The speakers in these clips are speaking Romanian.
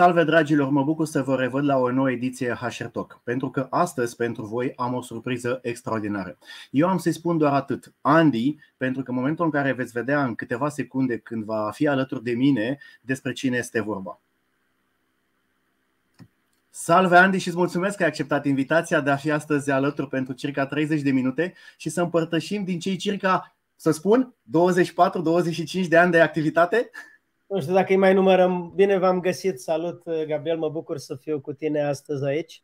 Salve dragilor, mă bucur să vă revăd la o nouă ediție HR Talk, pentru că astăzi pentru voi am o surpriză extraordinară. Eu am să-i spun doar atât, Andy, pentru că în momentul în care veți vedea în câteva secunde când va fi alături de mine despre cine este vorba. Salve Andy și îți mulțumesc că ai acceptat invitația de a fi astăzi alături pentru circa 30 de minute și să împărtășim din cei circa, să spun, 24-25 de ani de activitate nu știu dacă îi mai numărăm. Bine v-am găsit. Salut, Gabriel. Mă bucur să fiu cu tine astăzi aici.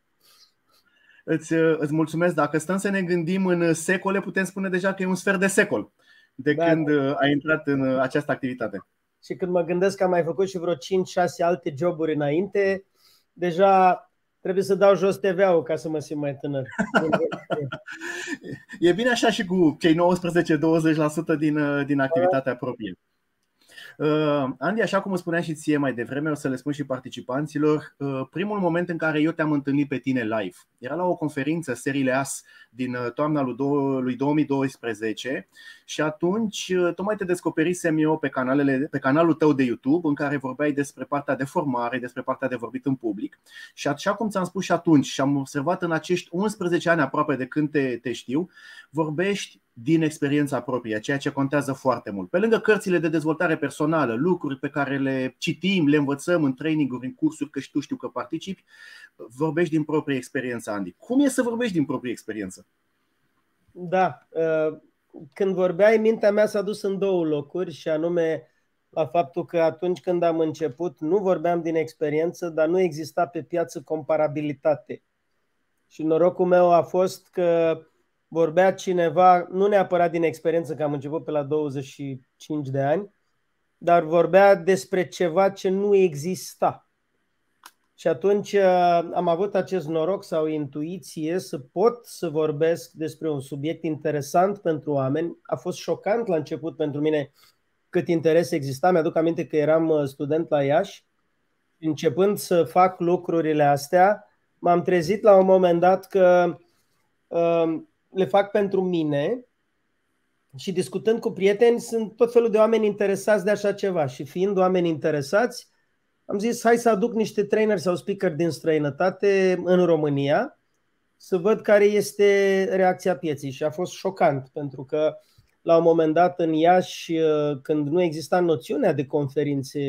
Îți, îți mulțumesc. Dacă stăm să ne gândim în secole, putem spune deja că e un sfert de secol de da, când da. ai intrat în această activitate. Și când mă gândesc că am mai făcut și vreo 5-6 alte joburi înainte, deja trebuie să dau jos TVA-ul ca să mă simt mai tânăr. e bine așa și cu cei 19-20% din, din activitatea proprie. Uh, Andy, așa cum îți spuneam și ție mai devreme, o să le spun și participanților, uh, primul moment în care eu te-am întâlnit pe tine live. Era la o conferință, seriile AS, din uh, toamna lui 2012 și atunci tocmai te descoperisem eu pe, canalele, pe canalul tău de YouTube în care vorbeai despre partea de formare, despre partea de vorbit în public. Și așa cum ți-am spus și atunci și am observat în acești 11 ani aproape de când te, te știu, vorbești din experiența proprie, ceea ce contează foarte mult. Pe lângă cărțile de dezvoltare personală, lucruri pe care le citim, le învățăm în traininguri, în cursuri, că și tu știu că participi, vorbești din proprie experiență, Andy. Cum e să vorbești din proprie experiență? Da, uh, când vorbeai, mintea mea s-a dus în două locuri și anume la faptul că atunci când am început nu vorbeam din experiență, dar nu exista pe piață comparabilitate. Și norocul meu a fost că vorbea cineva, nu neapărat din experiență, că am început pe la 25 de ani, dar vorbea despre ceva ce nu exista. Și atunci uh, am avut acest noroc sau intuiție să pot să vorbesc despre un subiect interesant pentru oameni. A fost șocant la început pentru mine cât interes exista. Mi-aduc aminte că eram uh, student la Iași. Începând să fac lucrurile astea, m-am trezit la un moment dat că uh, le fac pentru mine și discutând cu prieteni sunt tot felul de oameni interesați de așa ceva. Și fiind oameni interesați, am zis hai să aduc niște trainer sau speaker din străinătate în România să văd care este reacția pieții. Și a fost șocant pentru că la un moment dat în Iași, când nu exista noțiunea de conferințe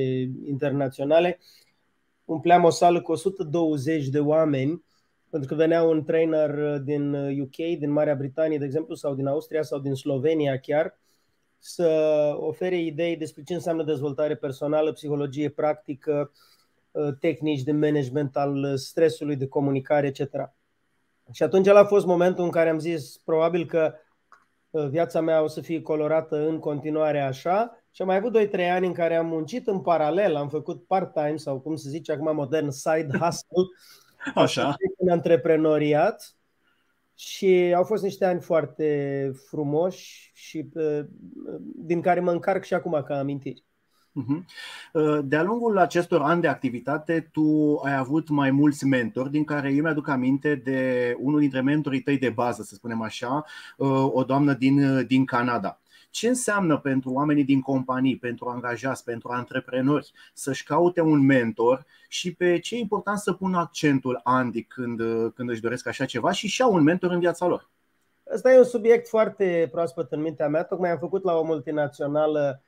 internaționale, umpleam o sală cu 120 de oameni pentru că venea un trainer din UK, din Marea Britanie, de exemplu, sau din Austria sau din Slovenia chiar, să ofere idei despre ce înseamnă dezvoltare personală, psihologie practică, tehnici de management al stresului, de comunicare, etc. Și atunci a fost momentul în care am zis, probabil că uh, viața mea o să fie colorată în continuare așa și am mai avut 2-3 ani în care am muncit în paralel, am făcut part-time sau cum se zice acum modern, side hustle, Așa. În antreprenoriat și au fost niște ani foarte frumoși și din care mă încarc și acum ca amintiri. Mhm. De-a lungul acestor ani de activitate, tu ai avut mai mulți mentori, din care eu mi-aduc aminte de unul dintre mentorii tăi de bază, să spunem așa, o doamnă din, din Canada. Ce înseamnă pentru oamenii din companii, pentru angajați, pentru antreprenori să-și caute un mentor și pe ce e important să pună accentul Andy când, când își doresc așa ceva și și au un mentor în viața lor? Asta e un subiect foarte proaspăt în mintea mea. Tocmai am făcut la o multinațională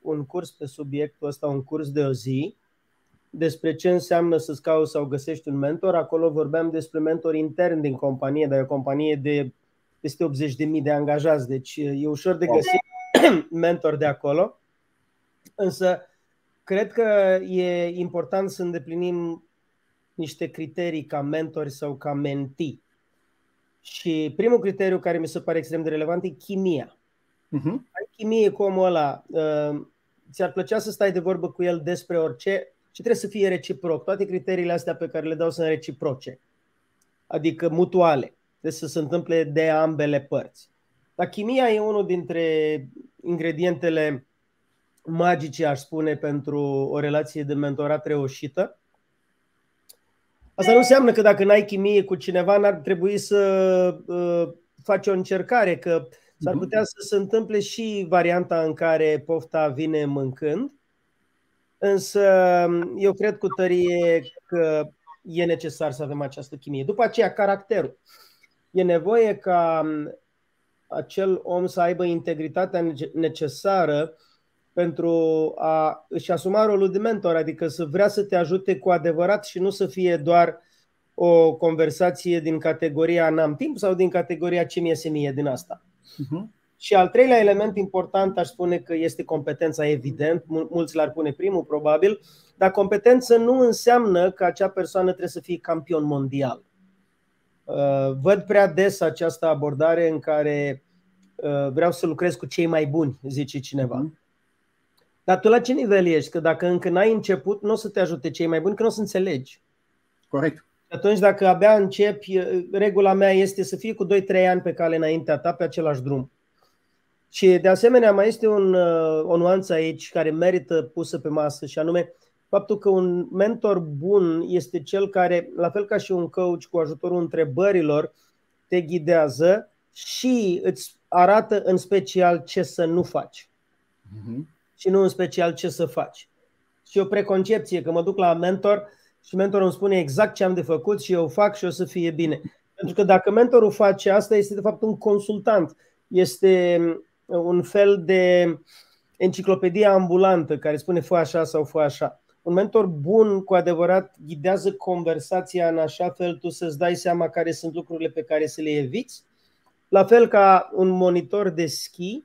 un curs pe subiectul ăsta, un curs de o zi, despre ce înseamnă să-ți cauți sau găsești un mentor. Acolo vorbeam despre mentori interni din companie, dar e o companie de peste 80.000 de angajați, deci e ușor de găsit mentor de acolo. Însă, cred că e important să îndeplinim niște criterii ca mentori sau ca mentii. Și primul criteriu care mi se pare extrem de relevant e chimia. Uh-huh. Ai chimie cu omul ăla, uh, ți-ar plăcea să stai de vorbă cu el despre orice și trebuie să fie reciproc. Toate criteriile astea pe care le dau sunt reciproce, adică mutuale. Trebuie să se întâmple de ambele părți. Dar chimia e unul dintre ingredientele magice, aș spune, pentru o relație de mentorat reușită. Asta nu înseamnă că dacă n-ai chimie cu cineva, n-ar trebui să uh, faci o încercare, că s-ar mhm. putea să se întâmple și varianta în care pofta vine mâncând, însă eu cred cu tărie că e necesar să avem această chimie. După aceea, caracterul. E nevoie ca acel om să aibă integritatea necesară pentru a își asuma rolul de mentor, adică să vrea să te ajute cu adevărat și nu să fie doar o conversație din categoria n-am timp sau din categoria ce mi iese mie din asta. Uh-huh. Și al treilea element important aș spune că este competența, evident, mulți l-ar pune primul probabil, dar competență nu înseamnă că acea persoană trebuie să fie campion mondial. Uh, văd prea des această abordare în care uh, vreau să lucrez cu cei mai buni, zice cineva. Mhm. Dar tu la ce nivel ești? Că dacă încă n-ai început, nu o să te ajute cei mai buni, că nu o să înțelegi. Corect. Atunci dacă abia începi, regula mea este să fie cu 2-3 ani pe cale înaintea ta pe același drum. Și de asemenea mai este un, uh, o nuanță aici care merită pusă pe masă și anume faptul că un mentor bun este cel care, la fel ca și un coach cu ajutorul întrebărilor, te ghidează și îți arată în special ce să nu faci. Uh-huh. Și nu în special ce să faci. Și o preconcepție că mă duc la mentor și mentorul îmi spune exact ce am de făcut și eu fac și o să fie bine. Pentru că dacă mentorul face asta, este de fapt un consultant. Este un fel de enciclopedie ambulantă care spune fă așa sau fă așa. Un mentor bun, cu adevărat, ghidează conversația în așa fel tu să-ți dai seama care sunt lucrurile pe care să le eviți. La fel ca un monitor de schi,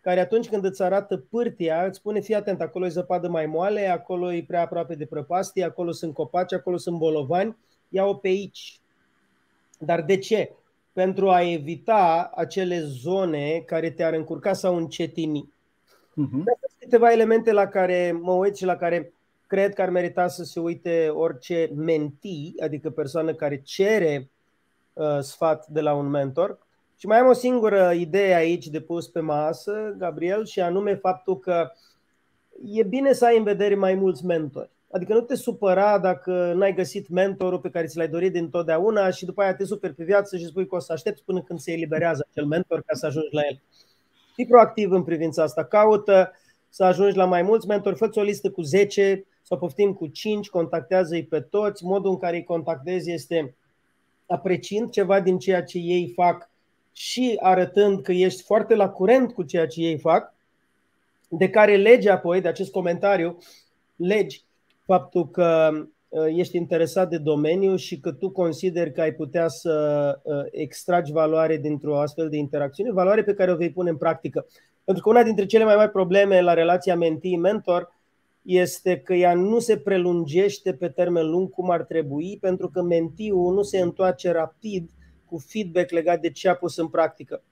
care atunci când îți arată pârtia, îți spune fii atent, acolo e zăpadă mai moale, acolo e prea aproape de prăpastie, acolo sunt copaci, acolo sunt bolovani, ia-o pe aici. Dar de ce? pentru a evita acele zone care te-ar încurca sau încetini. Uh-huh. sunt câteva elemente la care mă uit și la care cred că ar merita să se uite orice menti, adică persoană care cere uh, sfat de la un mentor. Și mai am o singură idee aici de pus pe masă, Gabriel, și anume faptul că e bine să ai în vedere mai mulți mentori. Adică nu te supăra dacă n-ai găsit mentorul pe care ți l-ai dorit dintotdeauna și după aia te superi pe viață și spui că o să aștepți până când se eliberează acel mentor ca să ajungi la el. Fii proactiv în privința asta. Caută să ajungi la mai mulți mentori. Fă o listă cu 10 sau poftim cu 5, contactează-i pe toți. Modul în care îi contactezi este apreciind ceva din ceea ce ei fac și arătând că ești foarte la curent cu ceea ce ei fac, de care legi apoi, de acest comentariu, legi faptul că uh, ești interesat de domeniu și că tu consideri că ai putea să uh, extragi valoare dintr-o astfel de interacțiune, valoare pe care o vei pune în practică. Pentru că una dintre cele mai mari probleme la relația mentii-mentor este că ea nu se prelungește pe termen lung cum ar trebui, pentru că mentiu nu se întoarce rapid cu feedback legat de ce a pus în practică.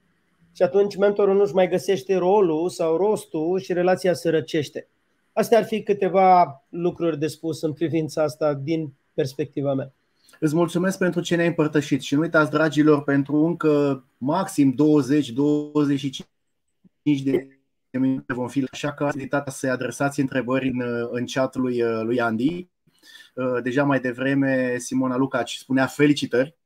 Și atunci mentorul nu-și mai găsește rolul sau rostul și relația se răcește. Astea ar fi câteva lucruri de spus în privința asta din perspectiva mea. Îți mulțumesc pentru ce ne-ai împărtășit și nu uitați, dragilor, pentru încă maxim 20-25 de minute vom fi așa că posibilitatea să-i adresați întrebări în, în chat lui, lui Andy. Deja mai devreme Simona Lucaci spunea felicitări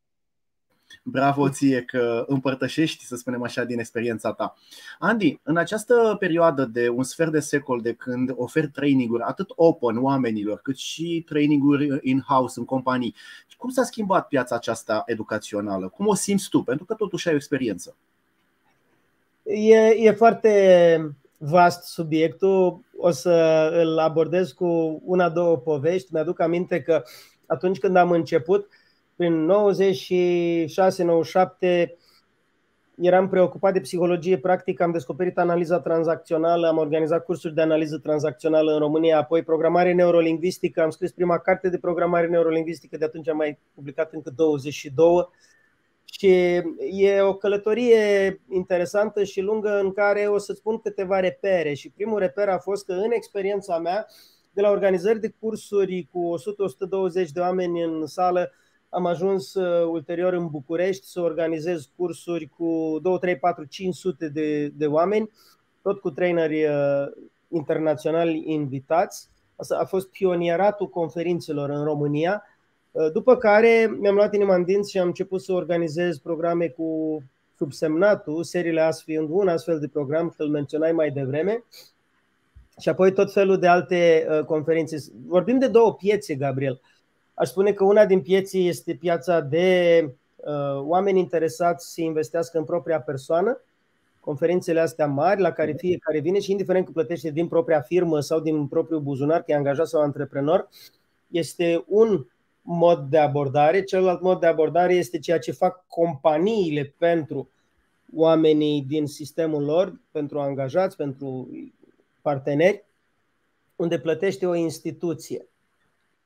Bravo ție că împărtășești, să spunem așa, din experiența ta. Andy, în această perioadă de un sfert de secol de când ofer training-uri atât open oamenilor, cât și training-uri in-house, în companii, cum s-a schimbat piața aceasta educațională? Cum o simți tu? Pentru că totuși ai o experiență. E, e foarte vast subiectul. O să îl abordez cu una, două povești. Mi-aduc aminte că atunci când am început, prin 96-97 eram preocupat de psihologie practică, am descoperit analiza tranzacțională, am organizat cursuri de analiză tranzacțională în România, apoi programare neurolingvistică, am scris prima carte de programare neurolingvistică, de atunci am mai publicat încă 22 și e o călătorie interesantă și lungă în care o să spun câteva repere și primul reper a fost că în experiența mea de la organizări de cursuri cu 100-120 de oameni în sală am ajuns uh, ulterior în București să organizez cursuri cu 2, 3, 4, 500 de, de oameni, tot cu traineri uh, internaționali invitați. Asta a fost pionieratul conferințelor în România. Uh, după care mi-am luat inima în dinți și am început să organizez programe cu subsemnatul, seriile AS fiind un astfel de program, că îl menționai mai devreme. și apoi tot felul de alte uh, conferințe. Vorbim de două piețe, Gabriel. Aș spune că una din piețe este piața de uh, oameni interesați să investească în propria persoană, conferințele astea mari la care fiecare vine și indiferent că plătește din propria firmă sau din propriul buzunar, că e angajat sau antreprenor, este un mod de abordare. Celălalt mod de abordare este ceea ce fac companiile pentru oamenii din sistemul lor, pentru angajați, pentru parteneri, unde plătește o instituție.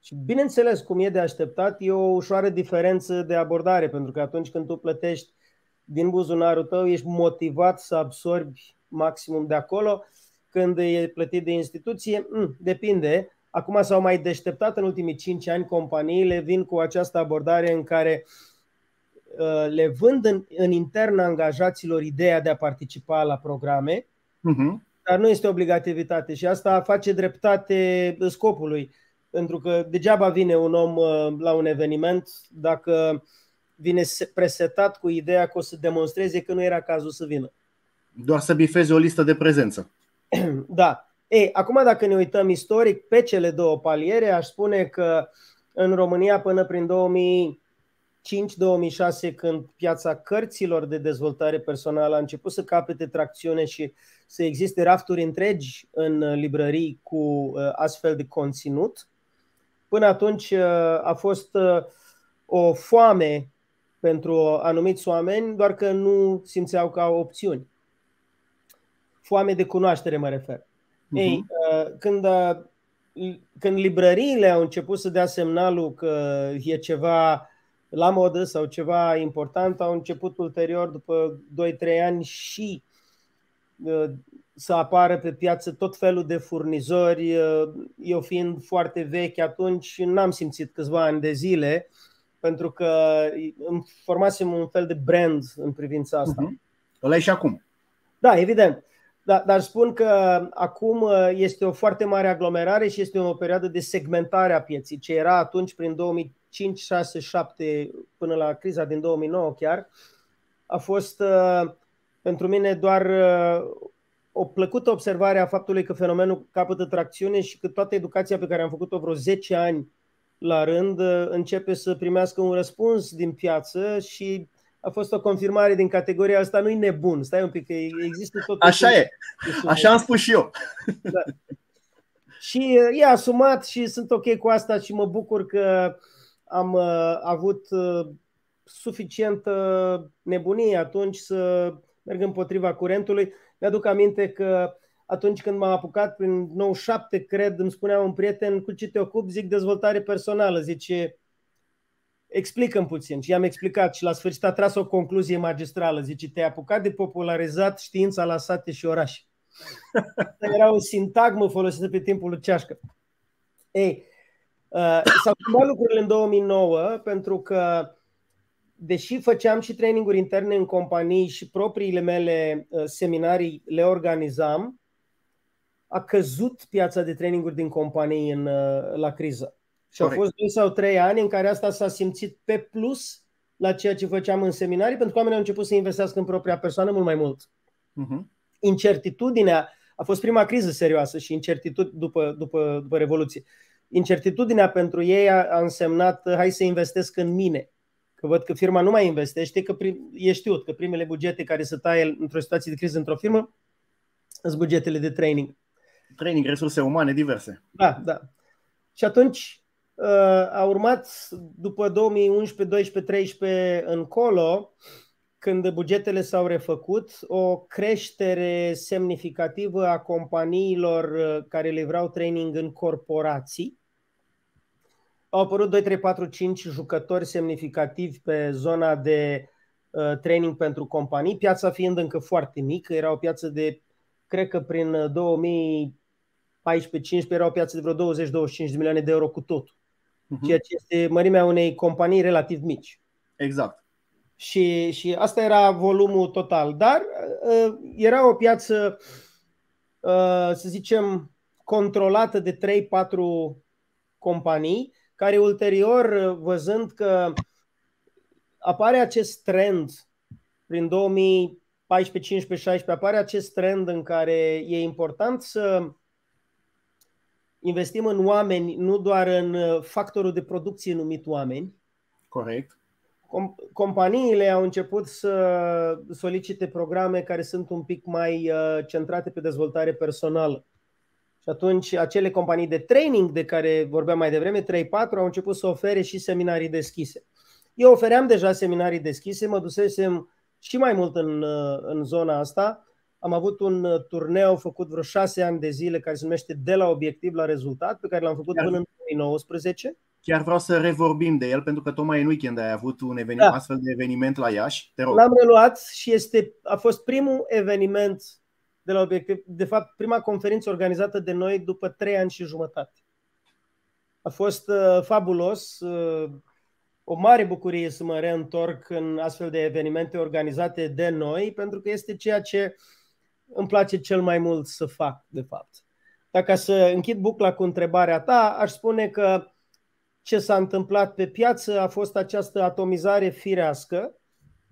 Și bineînțeles, cum e de așteptat, e o ușoară diferență de abordare, pentru că atunci când tu plătești din buzunarul tău, ești motivat să absorbi maximum de acolo. Când e plătit de instituție, mm, depinde. Acum s-au mai deșteptat în ultimii 5 ani companiile, vin cu această abordare în care uh, le vând în, în intern angajaților ideea de a participa la programe, uh-huh. dar nu este obligativitate și asta face dreptate scopului. Pentru că degeaba vine un om uh, la un eveniment dacă vine presetat cu ideea că o să demonstreze că nu era cazul să vină. Doar să bifeze o listă de prezență. Da. Ei, acum dacă ne uităm istoric pe cele două paliere, aș spune că în România până prin 2005-2006, când piața cărților de dezvoltare personală a început să capete tracțiune și să existe rafturi întregi în librării cu uh, astfel de conținut, până atunci uh, a fost uh, o foame pentru anumiți oameni, doar că nu simțeau ca opțiuni. Foame de cunoaștere mă refer. Uh-huh. Ei, uh, când, uh, când librăriile au început să dea semnalul că e ceva la modă sau ceva important, au început ulterior, după 2-3 ani, și uh, să apară pe piață tot felul de furnizori. Eu fiind foarte vechi atunci, n-am simțit câțiva ani de zile pentru că îmi formasem un fel de brand în privința asta. Uh-huh. Îl ai și acum. Da, evident. Da, dar spun că acum uh, este o foarte mare aglomerare și este o perioadă de segmentare a pieții. Ce era atunci prin 2005, 6, 7 până la criza din 2009 chiar, a fost uh, pentru mine doar uh, o plăcută observare a faptului că fenomenul capătă tracțiune și că toată educația pe care am făcut-o vreo 10 ani la rând uh, începe să primească un răspuns din piață și a fost o confirmare din categoria asta, nu-i nebun, stai un pic, că există tot. Așa e, așa am spus și eu. Da. Și uh, e asumat și sunt ok cu asta și mă bucur că am uh, avut suficientă nebunie atunci să merg împotriva curentului. Mi-aduc aminte că atunci când m-am apucat prin 97, cred, îmi spunea un prieten cu ce te ocupi, zic dezvoltare personală, zice explică puțin și i-am explicat și la sfârșit a tras o concluzie magistrală, zice te-ai apucat de popularizat știința la sate și orașe. Asta era o sintagmă folosită pe timpul lui Ceașcă. Ei, uh, s-au schimbat lucrurile în 2009 pentru că deși făceam și traininguri interne în companii și propriile mele uh, seminarii le organizam, a căzut piața de traininguri din companii în, uh, la criză. Și Corect. au fost 2 sau 3 ani în care asta s-a simțit pe plus la ceea ce făceam în seminarii, pentru că oamenii au început să investească în propria persoană mult mai mult. Uh-huh. Incertitudinea a fost prima criză serioasă și incertitudine după, după, după Revoluție. Incertitudinea pentru ei a, a însemnat hai să investesc în mine. Că văd că firma nu mai investește, că prim, e știut că primele bugete care se taie într-o situație de criză într-o firmă sunt bugetele de training training, resurse umane diverse. Da, da. Și atunci uh, a urmat după 2011, 12, 13 încolo, când bugetele s-au refăcut, o creștere semnificativă a companiilor uh, care livrau training în corporații. Au apărut 2, 3, 4, 5 jucători semnificativi pe zona de uh, training pentru companii, piața fiind încă foarte mică, era o piață de, cred că prin 2000 14-15 era o piață de vreo 20-25 de milioane de euro cu tot. Uh-huh. Ceea ce este mărimea unei companii relativ mici. Exact. Și, și asta era volumul total. Dar uh, era o piață, uh, să zicem, controlată de 3-4 companii, care ulterior, văzând că apare acest trend prin 2014, 15, 16, apare acest trend în care e important să investim în oameni, nu doar în uh, factorul de producție numit oameni. Corect. Com- companiile au început să solicite programe care sunt un pic mai uh, centrate pe dezvoltare personală. Și atunci acele companii de training de care vorbeam mai devreme, 3-4, au început să ofere și seminarii deschise. Eu ofeream deja seminarii deschise, mă dusesem și mai mult în, uh, în zona asta. Am avut un uh, turneu făcut vreo șase ani de zile care se numește De la obiectiv la rezultat, pe care l-am făcut Chiar. până în 2019. Chiar vreau să revorbim de el, pentru că tocmai în weekend ai avut un eveniment, da. astfel de eveniment la Iași. Te rog. L-am reluat și este, a fost primul eveniment de la obiectiv, de fapt prima conferință organizată de noi după trei ani și jumătate. A fost uh, fabulos, uh, o mare bucurie să mă reîntorc în astfel de evenimente organizate de noi, pentru că este ceea ce îmi place cel mai mult să fac, de fapt. Dacă să închid bucla cu întrebarea ta, aș spune că ce s-a întâmplat pe piață a fost această atomizare firească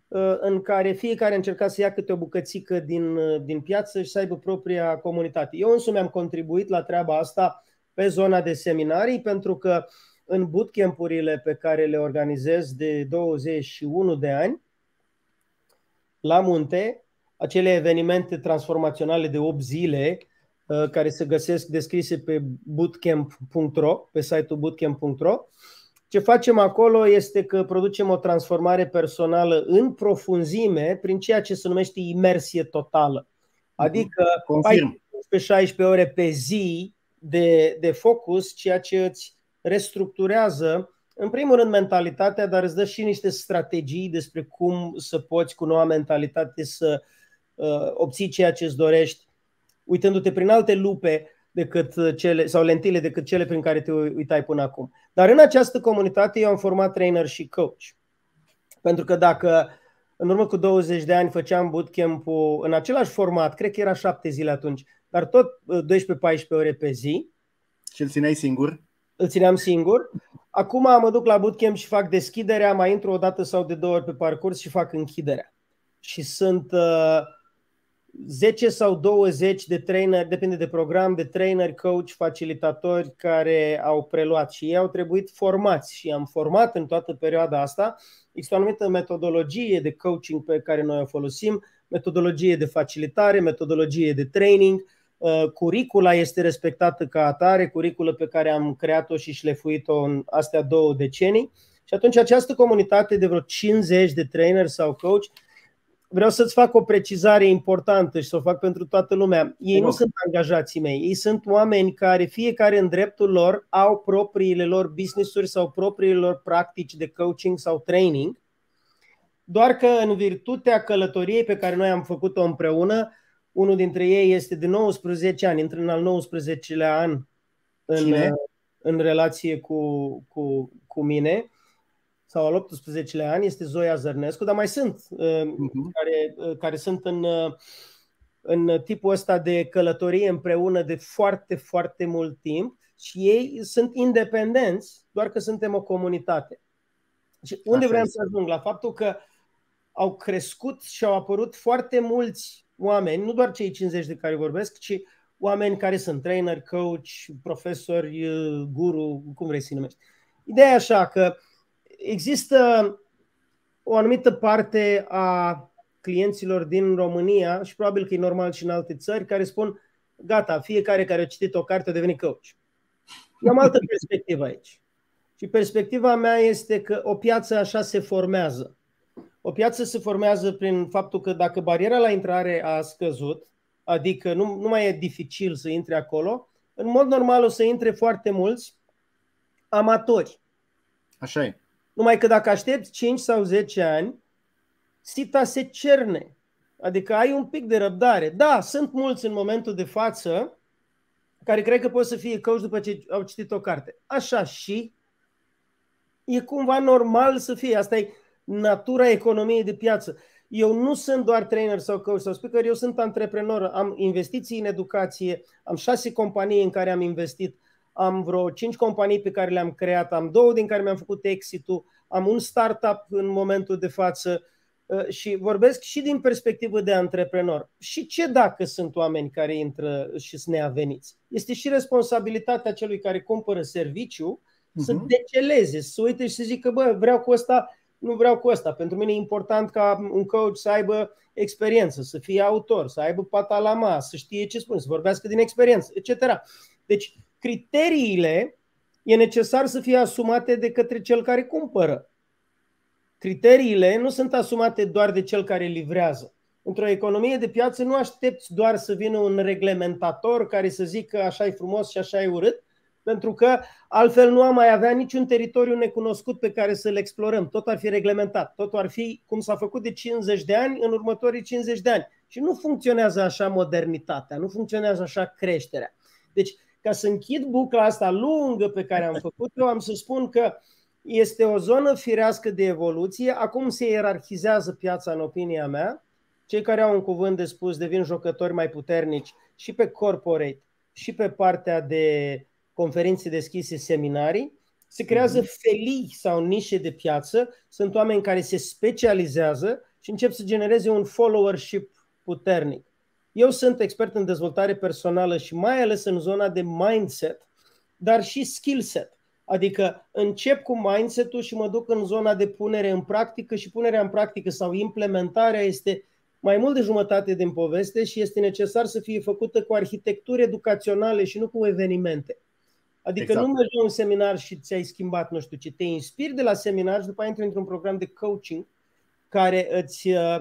uh, în care fiecare încerca să ia câte o bucățică din, uh, din piață și să aibă propria comunitate. Eu însumi am contribuit la treaba asta pe zona de seminarii pentru că în bootcamp-urile pe care le organizez de 21 de ani la munte, acele evenimente transformaționale de 8 zile uh, care se găsesc descrise pe bootcamp.ro, pe site-ul bootcamp.ro. Ce facem acolo este că producem o transformare personală în profunzime prin ceea ce se numește imersie totală. Adică Confirm. pe 16 ore pe zi de, de focus, ceea ce îți restructurează în primul rând mentalitatea, dar îți dă și niște strategii despre cum să poți cu noua mentalitate să uh, obții ceea ce îți dorești, uitându-te prin alte lupe decât cele, sau lentile decât cele prin care te uitai până acum. Dar în această comunitate eu am format trainer și coach. Pentru că dacă în urmă cu 20 de ani făceam bootcamp-ul în același format, cred că era șapte zile atunci, dar tot 12-14 ore pe zi. Și îl țineai singur? Îl țineam singur. Acum mă duc la bootcamp și fac deschiderea, mai intru o dată sau de două ori pe parcurs și fac închiderea. Și sunt uh, 10 sau 20 de trainer, depinde de program, de trainer, coach, facilitatori care au preluat și ei au trebuit formați și am format în toată perioada asta. Există o anumită metodologie de coaching pe care noi o folosim, metodologie de facilitare, metodologie de training, Uh, curicula este respectată ca atare, curiculă pe care am creat-o și șlefuit-o în astea două decenii. Și atunci această comunitate de vreo 50 de trainer sau coach, vreau să-ți fac o precizare importantă și să o fac pentru toată lumea. Ei nu sunt angajații mei, ei sunt oameni care fiecare în dreptul lor au propriile lor business-uri sau propriile lor practici de coaching sau training, doar că în virtutea călătoriei pe care noi am făcut-o împreună, unul dintre ei este de 19 ani, intră în al 19-lea an în, în relație cu, cu, cu mine sau al 18-lea an, este Zoia Zărnescu, dar mai sunt uh-huh. care, uh, care sunt în, uh, în tipul ăsta de călătorie împreună de foarte, foarte mult timp și ei sunt independenți, doar că suntem o comunitate. Și unde vreau să ajung? La faptul că au crescut și au apărut foarte mulți oameni, nu doar cei 50 de care vorbesc, ci oameni care sunt trainer, coach, profesori, guru, cum vrei să-i numești. Ideea e așa că există o anumită parte a clienților din România și probabil că e normal și în alte țări care spun gata, fiecare care a citit o carte a devenit coach. Eu am altă perspectivă aici. Și perspectiva mea este că o piață așa se formează. O piață se formează prin faptul că dacă bariera la intrare a scăzut, adică nu, nu mai e dificil să intre acolo, în mod normal o să intre foarte mulți amatori. Așa e. Numai că dacă aștepți 5 sau 10 ani, sita se cerne. Adică ai un pic de răbdare. Da, sunt mulți în momentul de față care cred că pot să fie coach după ce au citit o carte. Așa și e cumva normal să fie. Asta e natura economiei de piață. Eu nu sunt doar trainer sau coach sau speaker, eu sunt antreprenor, am investiții în educație, am șase companii în care am investit, am vreo cinci companii pe care le-am creat, am două din care mi-am făcut exit-ul, am un startup în momentul de față Uh, și vorbesc și din perspectivă de antreprenor. Și ce dacă sunt oameni care intră și sunt neaveniți? Este și responsabilitatea celui care cumpără serviciu uh-huh. să mhm. deceleze, să uite și să zică, bă, vreau cu ăsta, nu vreau cu ăsta. Pentru mine e important ca un coach să aibă experiență, să fie autor, să aibă patalama, să știe ce spune, să vorbească din experiență, etc. Deci, criteriile e necesar să fie asumate de către cel care cumpără criteriile nu sunt asumate doar de cel care livrează. Într-o economie de piață nu aștepți doar să vină un reglementator care să zică așa e frumos și așa e urât, pentru că altfel nu am mai avea niciun teritoriu necunoscut pe care să-l explorăm. Tot ar fi reglementat, tot ar fi cum s-a făcut de 50 de ani în următorii 50 de ani. Și nu funcționează așa modernitatea, nu funcționează așa creșterea. Deci, ca să închid bucla asta lungă pe care am făcut-o, am să spun că uh, este o zonă firească de evoluție. Acum se ierarhizează piața, în opinia mea. Cei care au un cuvânt de spus devin jucători mai puternici și pe corporate, și pe partea de conferințe deschise, seminarii. Se creează mhm. felii sau nișe de piață. Sunt oameni care se specializează și încep să genereze un followership puternic. Eu sunt expert în dezvoltare personală și mai ales în zona de mindset, dar și skill set. Adică încep cu mindset-ul și mă duc în zona de punere în practică și punerea în practică sau implementarea este mai mult de jumătate din poveste și este necesar să fie făcută cu arhitecturi educaționale și nu cu evenimente. Adică exact. nu mergi la un seminar și ți-ai schimbat, nu știu ce, te inspiri de la seminar și după aia intri într-un program de coaching care îți uh,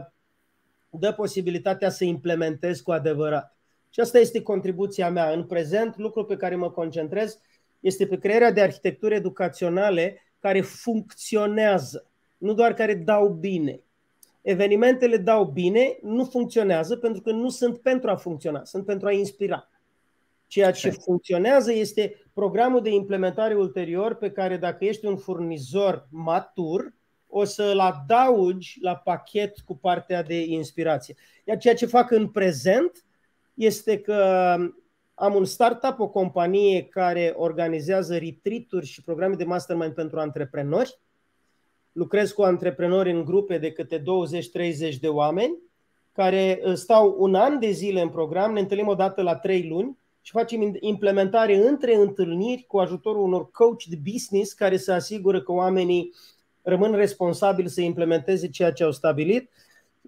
dă posibilitatea să implementezi cu adevărat. Și asta este contribuția mea. În prezent, lucru pe care mă concentrez este pe crearea de arhitecturi educaționale care funcționează, nu doar care dau bine. Evenimentele dau bine, nu funcționează pentru că nu sunt pentru a funcționa, sunt pentru a inspira. Ceea ce funcționează este programul de implementare ulterior pe care dacă ești un furnizor matur, o să-l adaugi la pachet cu partea de inspirație. Iar ceea ce fac în prezent este că am un startup, o companie care organizează retreat și programe de mastermind pentru antreprenori. Lucrez cu antreprenori în grupe de câte 20-30 de oameni care uh, stau un an de zile în program, ne întâlnim o dată la 3 luni și facem implementare între întâlniri cu ajutorul unor coach de business care se asigură că oamenii rămân responsabili să implementeze ceea ce au stabilit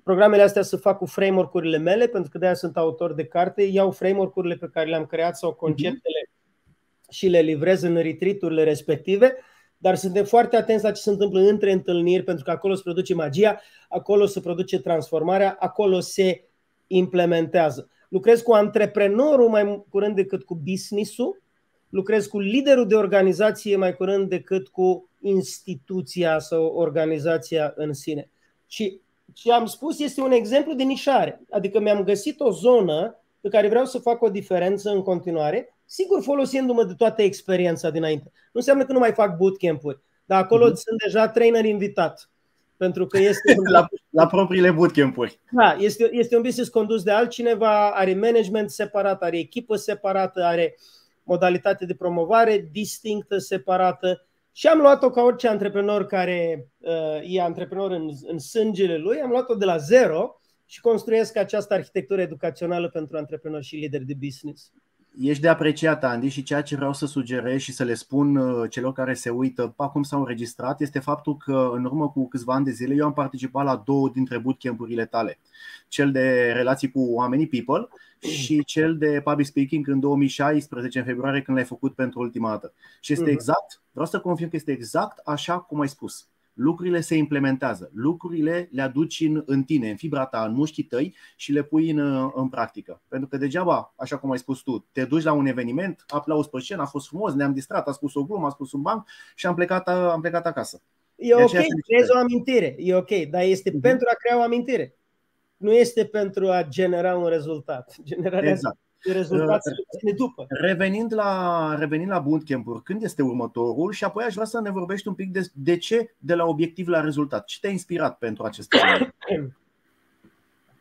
programele astea să fac cu framework-urile mele, pentru că de aia sunt autor de carte, iau framework-urile pe care le-am creat sau conceptele uh-huh. și le livrez în retreat respective, dar suntem foarte atenți la ce se întâmplă între întâlniri, pentru că acolo se produce magia, acolo se produce transformarea, acolo se implementează. Lucrez cu antreprenorul mai curând decât cu business-ul, lucrez cu liderul de organizație mai curând decât cu instituția sau organizația în sine. Și ce am spus este un exemplu de nișare. Adică mi-am găsit o zonă pe care vreau să fac o diferență în continuare, sigur folosindu-mă de toată experiența dinainte. Nu înseamnă că nu mai fac bootcamp-uri, dar acolo uh-huh. sunt deja trainer invitat. Pentru că este la, la propriile bootcamp-uri. Da, este, este un business condus de altcineva, are management separat, are echipă separată, are modalitate de promovare distinctă, separată și am luat-o ca orice antreprenor care uh, e antreprenor în, în sângele lui, am luat-o de la zero și construiesc această arhitectură educațională pentru antreprenori și lideri de business. Ești de apreciat, Andy, și ceea ce vreau să sugerez și să le spun uh, celor care se uită acum s-au înregistrat este faptul că în urmă cu câțiva ani de zile eu am participat la două dintre bootcamp-urile tale. Cel de relații cu oamenii, people, și cel de public speaking în 2016, în februarie, când l-ai făcut pentru ultima dată. Și este mhm. exact, vreau să confirm că este exact așa cum ai spus lucrurile se implementează, lucrurile le aduci în, în tine, în fibra ta, în mușchii tăi și le pui în, în practică. Pentru că degeaba, așa cum ai spus tu, te duci la un eveniment, aplauzi pe scenă, a fost frumos, ne-am distrat, a spus o glumă, a spus un banc și am plecat, am plecat acasă. E ok, creezi o amintire, e ok, dar este uh-huh. pentru a crea o amintire. Nu este pentru a genera un rezultat. Generarea exact rezultatul uh, după. Revenind la, revenind la bootcamp-uri, când este următorul și apoi aș vrea să ne vorbești un pic de, de ce de la obiectiv la rezultat. Ce te-a inspirat pentru acest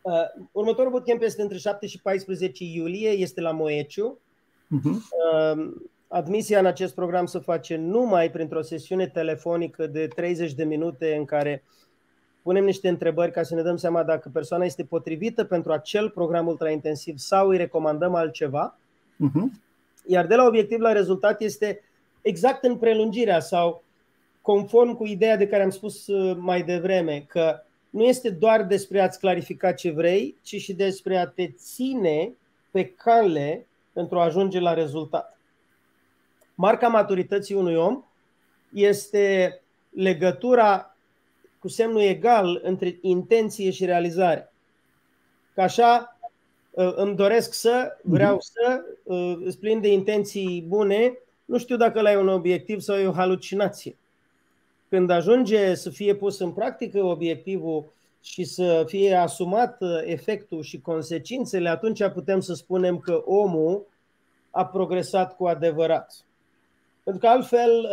Uh, următorul bootcamp este între 7 și 14 iulie, este la Moeciu. Uh-huh. Uh, admisia în acest program se face numai printr-o sesiune telefonică de 30 de minute în care punem niște întrebări ca să ne dăm seama dacă persoana este potrivită pentru acel program ultraintensiv sau îi recomandăm altceva. Uh-huh. Iar de la obiectiv la rezultat este exact în prelungirea sau conform cu ideea de care am spus uh, mai devreme, că nu este doar despre a-ți clarifica ce vrei, ci și despre a te ține pe cale pentru a ajunge la rezultat. Marca maturității unui om este legătura cu semnul egal între intenție și realizare. Ca așa uh, îmi doresc să, vreau mhm. să, uh, îți plin de intenții bune, nu știu dacă la e un obiectiv sau e o halucinație. Când ajunge să fie pus în practică obiectivul și să fie asumat uh, efectul și consecințele, atunci putem să spunem că omul a progresat cu adevărat. Pentru că altfel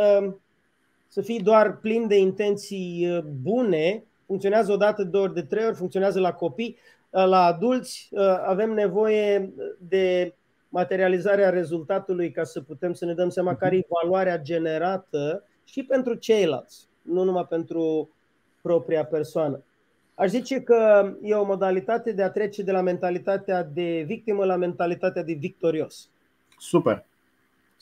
să fii doar plin de intenții uh, bune, funcționează o dată, de două ori, de trei ori, funcționează la copii, uh, la adulți uh, avem nevoie de materializarea rezultatului ca să putem să ne dăm seama care e valoarea generată și pentru ceilalți, nu numai pentru propria persoană. Aș zice că e o modalitate de a trece de la mentalitatea de victimă la mentalitatea de victorios. Super.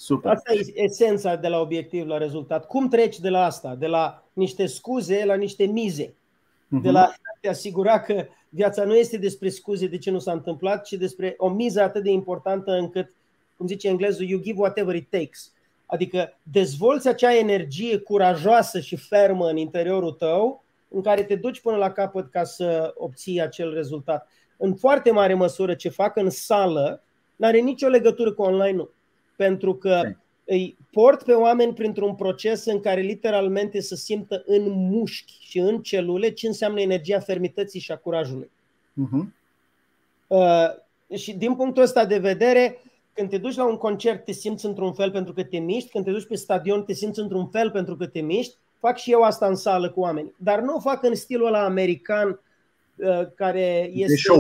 Super. Asta e esența de la obiectiv la rezultat. Cum treci de la asta? De la niște scuze la niște mize. Uh-huh. De la a te asigura că viața nu este despre scuze de ce nu s-a întâmplat, ci despre o miză atât de importantă încât, cum zice englezul, you give whatever it takes. Adică dezvolți acea energie curajoasă și fermă în interiorul tău în care te duci până la capăt ca să obții acel rezultat. În foarte mare măsură ce fac în sală n-are nicio legătură cu online-ul pentru că îi port pe oameni printr-un proces în care literalmente să simtă în mușchi și în celule ce înseamnă energia fermității și a curajului. Uh-huh. Uh, și din punctul ăsta de vedere, când te duci la un concert te simți într-un fel pentru că te miști, când te duci pe stadion te simți într-un fel pentru că te miști, fac și eu asta în sală cu oameni. Dar nu o fac în stilul ăla american uh, care este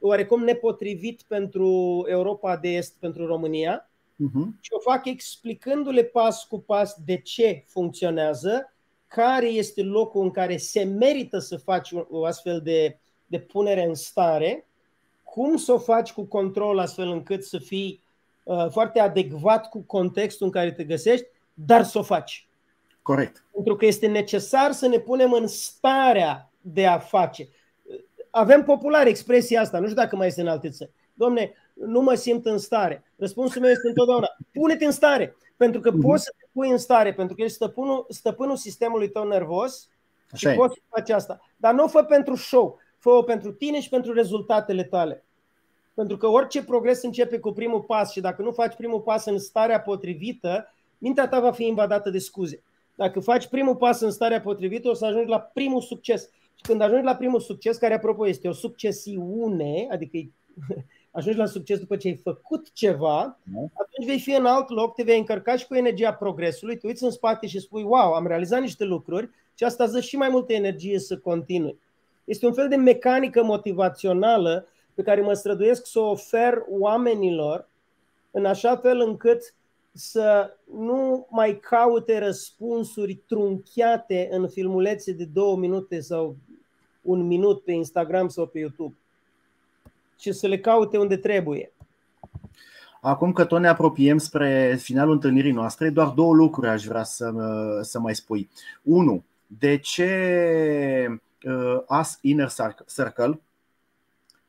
oarecum nepotrivit pentru Europa de Est, pentru România, Uh-huh. Și o fac explicându-le pas cu pas de ce funcționează, care este locul în care se merită să faci o astfel de, de punere în stare, cum să o faci cu control astfel încât să fii uh, foarte adecvat cu contextul în care te găsești, dar să o faci. Corect. Pentru că este necesar să ne punem în starea de a face. Avem popular expresia asta, nu știu dacă mai este în alte țări. Domne, nu mă simt în stare. Răspunsul meu este întotdeauna, pune-te în stare, pentru că uh-huh. poți să te pui în stare, pentru că ești stăpânul, stăpânul sistemului tău nervos Așa și e. poți să faci asta. Dar nu o fă pentru show, fă-o pentru tine și pentru rezultatele tale. Pentru că orice progres începe cu primul pas și dacă nu faci primul pas în starea potrivită, mintea ta va fi invadată de scuze. Dacă faci primul pas în starea potrivită, o să ajungi la primul succes. Și când ajungi la primul succes, care apropo este o succesiune, adică ajungi la succes după ce ai făcut ceva, atunci vei fi în alt loc, te vei încărca și cu energia progresului, te uiți în spate și spui, wow, am realizat niște lucruri și asta îți dă și mai multă energie să continui. Este un fel de mecanică motivațională pe care mă străduiesc să o ofer oamenilor în așa fel încât să nu mai caute răspunsuri trunchiate în filmulețe de două minute sau un minut pe Instagram sau pe YouTube și să le caute unde trebuie. Acum că tot ne apropiem spre finalul întâlnirii noastre, doar două lucruri aș vrea să, să mai spui. Unu, de ce uh, As Inner Circle,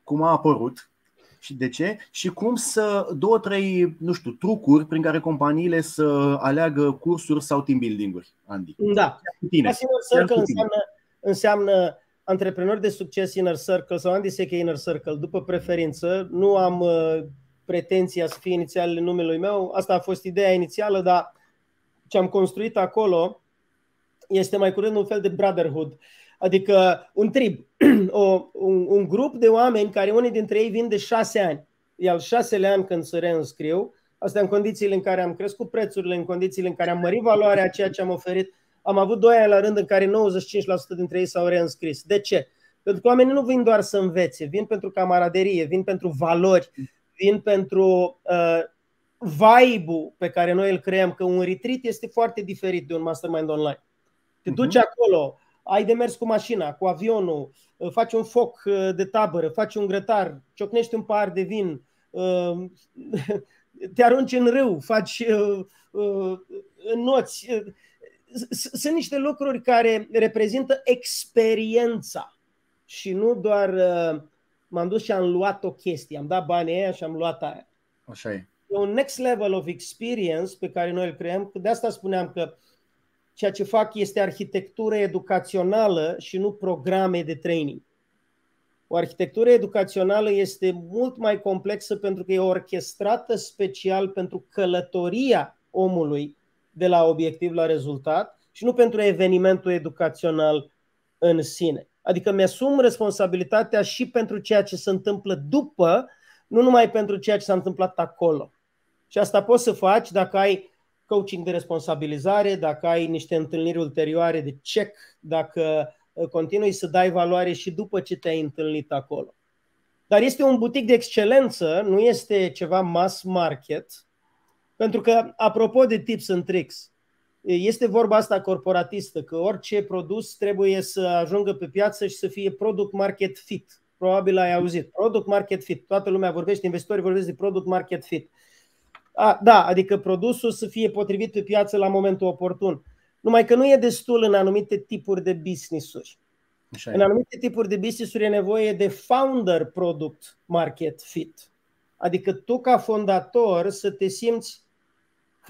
cum a apărut și de ce și cum să două, trei, nu știu, trucuri prin care companiile să aleagă cursuri sau team building-uri, Andy. Da. Inner Circle înseamnă, înseamnă antreprenori de succes Inner Circle sau Andy Seche Inner Circle, după preferință. Nu am uh, pretenția să fie inițialele numelui meu. Asta a fost ideea inițială, dar ce am construit acolo este mai curând un fel de brotherhood. Adică un trib, o, un, un grup de oameni care unii dintre ei vin de șase ani. E al șasele an când se reînscriu. Asta în condițiile în care am crescut prețurile, în condițiile în care am mărit valoarea a ceea ce am oferit am avut doi ani la rând în care 95% dintre ei s-au reînscris. De ce? Pentru că oamenii nu vin doar să învețe, vin pentru camaraderie, vin pentru valori, vin pentru uh, vibe-ul pe care noi îl creăm, că un retreat este foarte diferit de un mastermind online. Te duci uh-huh. acolo, ai de mers cu mașina, cu avionul, faci un foc de tabără, faci un grătar, ciocnești un par de vin, te arunci în râu, faci noți. Sunt niște lucruri care reprezintă experiența și nu doar m-am dus și am luat o chestie, am dat banii aia și am luat aia. Așa e. E un next level of experience pe care noi îl creăm. De asta spuneam că ceea ce fac este arhitectură educațională și nu programe de training. O arhitectură educațională este mult mai complexă pentru că e orchestrată special pentru călătoria omului de la obiectiv la rezultat și nu pentru evenimentul educațional în sine. Adică mi-asum responsabilitatea și pentru ceea ce se întâmplă după, nu numai pentru ceea ce s-a întâmplat acolo. Și asta poți să faci dacă ai coaching de responsabilizare, dacă ai niște întâlniri ulterioare de check, dacă uh, continui să dai valoare și după ce te-ai întâlnit acolo. Dar este un butic de excelență, nu este ceva mass market, pentru că, apropo de tips and tricks, este vorba asta corporatistă, că orice produs trebuie să ajungă pe piață și să fie product market fit. Probabil ai auzit. Product market fit. Toată lumea vorbește, investitorii vorbesc de product market fit. A, da, adică produsul să fie potrivit pe piață la momentul oportun. Numai că nu e destul în anumite tipuri de business-uri. Așa în anumite tipuri de business-uri e nevoie de founder product market fit. Adică tu ca fondator să te simți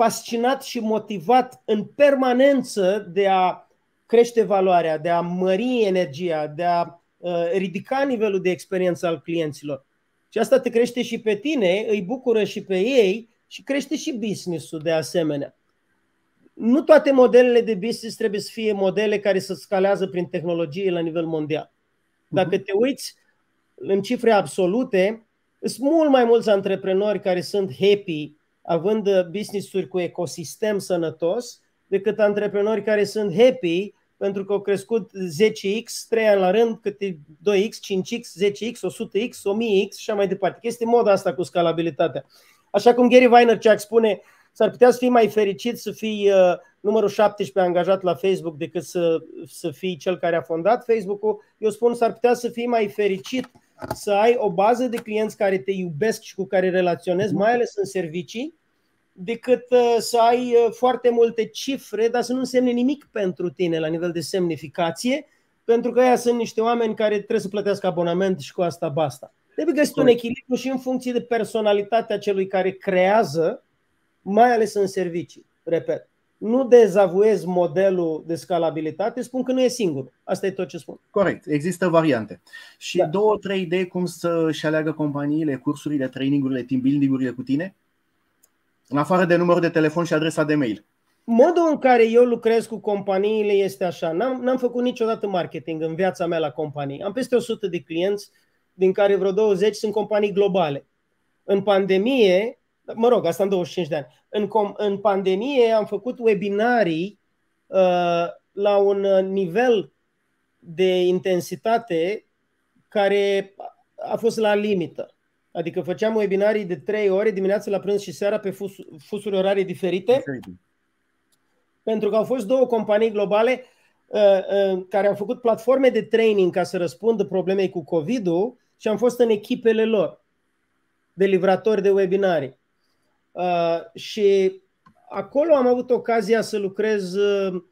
fascinat și motivat în permanență de a crește valoarea, de a mări energia, de a uh, ridica nivelul de experiență al clienților. Și asta te crește și pe tine, îi bucură și pe ei și crește și business-ul de asemenea. Nu toate modelele de business trebuie să fie modele care să scalează prin tehnologie la nivel mondial. Dacă mhm. te uiți în cifre absolute, sunt mult mai mulți antreprenori care sunt happy având business-uri cu ecosistem sănătos, decât antreprenori care sunt happy pentru că au crescut 10x, 3 ani la rând, câte 2x, 5x, 10x, 100x, 1000x și așa mai departe. Este moda asta cu scalabilitatea. Așa cum Gary Vaynerchuk spune, s-ar putea să fii mai fericit să fii uh, numărul 17 angajat la Facebook decât să, să fii cel care a fondat Facebook-ul. Eu spun, s-ar putea să fii mai fericit să ai o bază de clienți care te iubesc și cu care relaționezi, mai ales în servicii, decât uh, să ai uh, foarte multe cifre, dar să nu însemne nimic pentru tine la nivel de semnificație, pentru că aia sunt niște oameni care trebuie să plătească abonament și cu asta basta. Trebuie găsit un echilibru și în funcție de personalitatea celui care creează, mai ales în servicii. Repet, nu dezavuez modelul de scalabilitate, spun că nu e singur. Asta e tot ce spun. Corect, există variante. Și da. două, trei idei cum să-și aleagă companiile, cursurile, trainingurile, team building-urile cu tine? În afară de numărul de telefon și adresa de mail. Modul în care eu lucrez cu companiile este așa. N-am, n-am făcut niciodată marketing în viața mea la companii. Am peste 100 de clienți, din care vreo 20 sunt companii globale. În pandemie, mă rog, asta în 25 de ani, în, com, în pandemie am făcut webinarii uh, la un nivel de intensitate care a fost la limită. Adică făceam webinarii de 3 ore dimineața la prânz și seara pe fus, fusuri orare diferite. Diferite. Pentru că au fost două companii globale uh, uh, care au făcut platforme de training ca să răspundă problemei cu COVID-ul și am fost în echipele lor de livratori de webinarii. Uh, și acolo am avut ocazia să lucrez uh,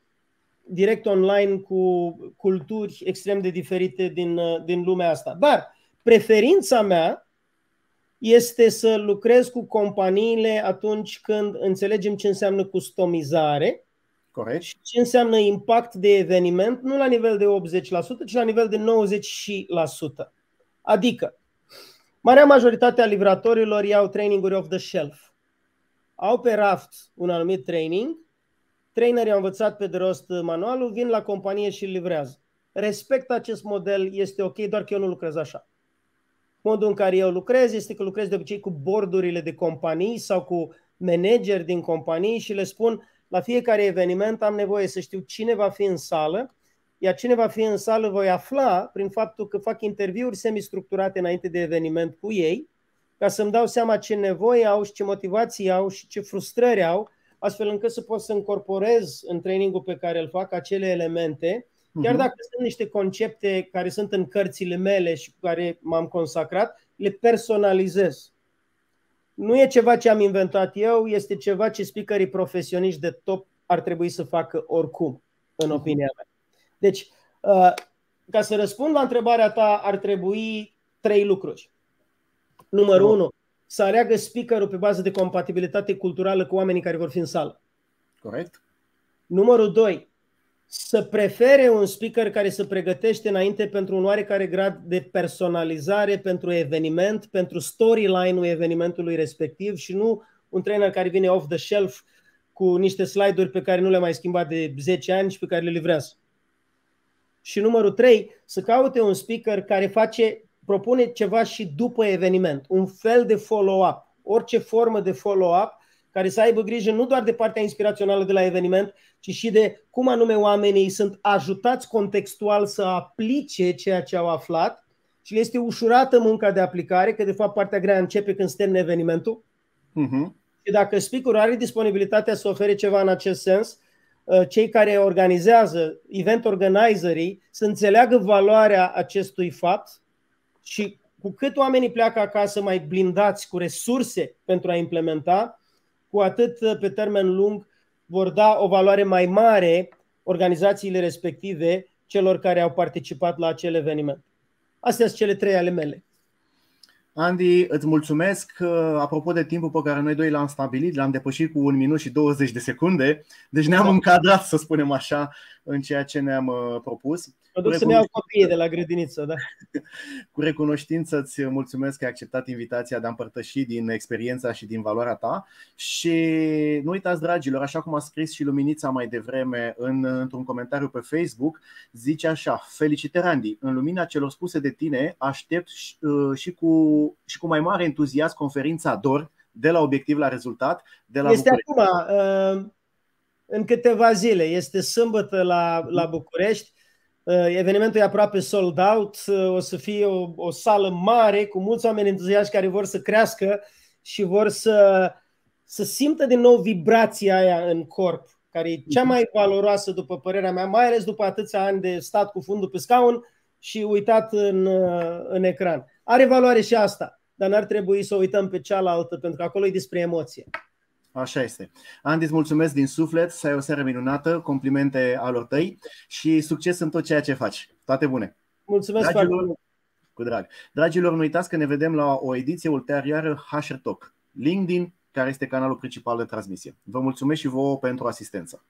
direct online cu culturi extrem de diferite din, uh, din lumea asta. Dar preferința mea este să lucrez cu companiile atunci când înțelegem ce înseamnă customizare Corect. și ce înseamnă impact de eveniment, nu la nivel de 80%, ci la nivel de 90%. Adică, marea majoritate a livratorilor iau traininguri off the shelf. Au pe raft un anumit training, trainerii au învățat pe de rost manualul, vin la companie și livrează. Respect acest model, este ok, doar că eu nu lucrez așa. Modul în care eu lucrez este că lucrez de obicei cu bordurile de companii sau cu manageri din companii și le spun la fiecare eveniment am nevoie să știu cine va fi în sală, iar cine va fi în sală voi afla prin faptul că fac interviuri semi-structurate înainte de eveniment cu ei, ca să-mi dau seama ce nevoi au și ce motivații au și ce frustrări au, astfel încât să pot să încorporez în trainingul pe care îl fac acele elemente Chiar mhm. dacă sunt niște concepte care sunt în cărțile mele și cu care m-am consacrat, le personalizez. Nu e ceva ce am inventat eu, este ceva ce speakerii profesioniști de top ar trebui să facă oricum, în mhm. opinia mea. Deci, uh, ca să răspund la întrebarea ta, ar trebui trei lucruri. Numărul unu, să aleagă speakerul pe bază de compatibilitate culturală cu oamenii care vor fi în sală. Corect. Numărul doi, să prefere un speaker care se pregătește înainte pentru un oarecare grad de personalizare pentru eveniment, pentru storyline-ul evenimentului respectiv și nu un trainer care vine off the shelf cu niște slide-uri pe care nu le-a mai schimbat de 10 ani și pe care le livrează. Și numărul 3, să caute un speaker care face, propune ceva și după eveniment, un fel de follow-up, orice formă de follow-up care să aibă grijă nu doar de partea inspirațională de la eveniment, ci și de cum anume oamenii sunt ajutați contextual să aplice ceea ce au aflat și le este ușurată munca de aplicare, că de fapt partea grea începe când suntem în evenimentul. Uh-huh. Și dacă speakerul are disponibilitatea să ofere ceva în acest sens, uh, cei care organizează, event organizerii, să înțeleagă valoarea acestui fapt și cu cât oamenii pleacă acasă mai blindați cu resurse pentru a implementa, cu atât uh, pe termen lung vor da o valoare mai mare organizațiile respective celor care au participat la acel eveniment. Astea sunt cele trei ale mele. Andy, îți mulțumesc. Apropo de timpul pe care noi doi l-am stabilit, l-am depășit cu un minut și 20 de secunde, deci ne-am da. încadrat, să spunem așa, în ceea ce ne-am uh, propus. Mă duc să-mi iau copiii de la grădiniță, da. Cu recunoștință îți mulțumesc că ai acceptat invitația de a împărtăși din experiența și din valoarea ta și nu uitați, dragilor, așa cum a scris și Luminița mai devreme în, într-un comentariu pe Facebook, zice așa, felicitări Andy, în lumina celor spuse de tine, aștept și, uh, și, cu, și cu mai mare entuziasm conferința DOR de la obiectiv la rezultat de la Este București. acum, uh, în câteva zile, este sâmbătă la, la București Uh, evenimentul e aproape sold out, uh, o să fie o, o sală mare cu mulți oameni entuziaști care vor să crească și vor să, să simtă din nou vibrația aia în corp, care e cea mai valoroasă după părerea mea, mai ales după atâția ani de stat cu fundul pe scaun și uitat în, uh, în ecran. Are valoare și asta, dar n-ar trebui să o uităm pe cealaltă, pentru că acolo e despre emoție. Așa este. Andy, îți mulțumesc din suflet, să ai o seară minunată, complimente alor tăi și succes în tot ceea ce faci. Toate bune! Mulțumesc Dragilor, foarte Cu drag. Dragilor, nu uitați că ne vedem la o ediție ulterioară HR Talk. LinkedIn, care este canalul principal de transmisie. Vă mulțumesc și vouă pentru asistență.